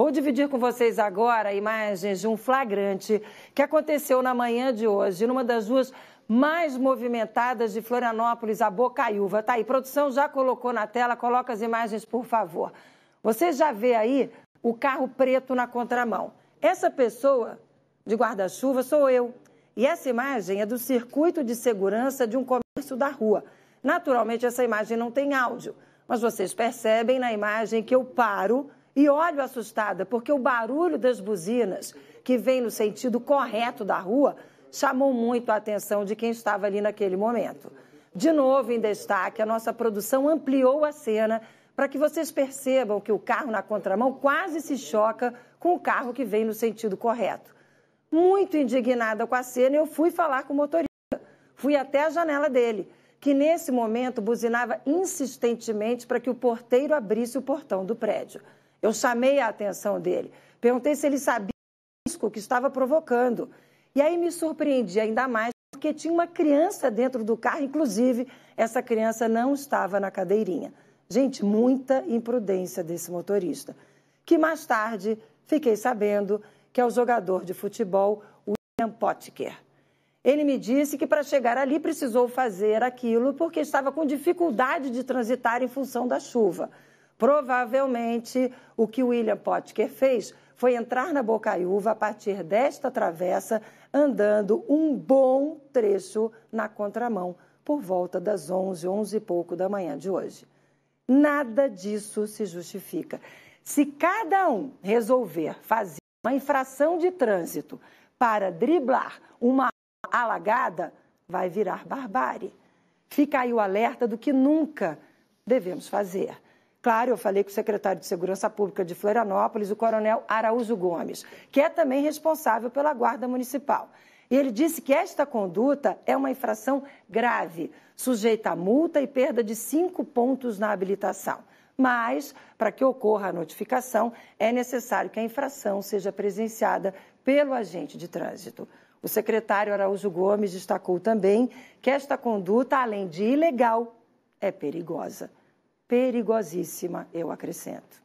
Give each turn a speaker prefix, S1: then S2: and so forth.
S1: Vou dividir com vocês agora imagens de um flagrante que aconteceu na manhã de hoje, numa das ruas mais movimentadas de Florianópolis, a Bocaiúva. Tá aí, produção já colocou na tela, coloca as imagens, por favor. Você já vê aí o carro preto na contramão. Essa pessoa de guarda-chuva sou eu. E essa imagem é do circuito de segurança de um comércio da rua. Naturalmente, essa imagem não tem áudio, mas vocês percebem na imagem que eu paro e olho assustada, porque o barulho das buzinas, que vem no sentido correto da rua, chamou muito a atenção de quem estava ali naquele momento. De novo, em destaque, a nossa produção ampliou a cena para que vocês percebam que o carro na contramão quase se choca com o carro que vem no sentido correto. Muito indignada com a cena, eu fui falar com o motorista. Fui até a janela dele, que nesse momento buzinava insistentemente para que o porteiro abrisse o portão do prédio. Eu chamei a atenção dele, perguntei se ele sabia o risco que estava provocando. E aí me surpreendi ainda mais porque tinha uma criança dentro do carro, inclusive essa criança não estava na cadeirinha. Gente, muita imprudência desse motorista. Que mais tarde fiquei sabendo que é o jogador de futebol William Potker. Ele me disse que para chegar ali precisou fazer aquilo porque estava com dificuldade de transitar em função da chuva. Provavelmente, o que William Potker fez foi entrar na Bocaiúva a partir desta travessa, andando um bom trecho na contramão, por volta das 11, 11 e pouco da manhã de hoje. Nada disso se justifica. Se cada um resolver fazer uma infração de trânsito para driblar uma alagada, vai virar barbárie. Fica aí o alerta do que nunca devemos fazer. Claro, eu falei com o secretário de Segurança Pública de Florianópolis, o coronel Araújo Gomes, que é também responsável pela Guarda Municipal. E ele disse que esta conduta é uma infração grave, sujeita a multa e perda de cinco pontos na habilitação. Mas, para que ocorra a notificação, é necessário que a infração seja presenciada pelo agente de trânsito. O secretário Araújo Gomes destacou também que esta conduta, além de ilegal, é perigosa perigosíssima, eu acrescento.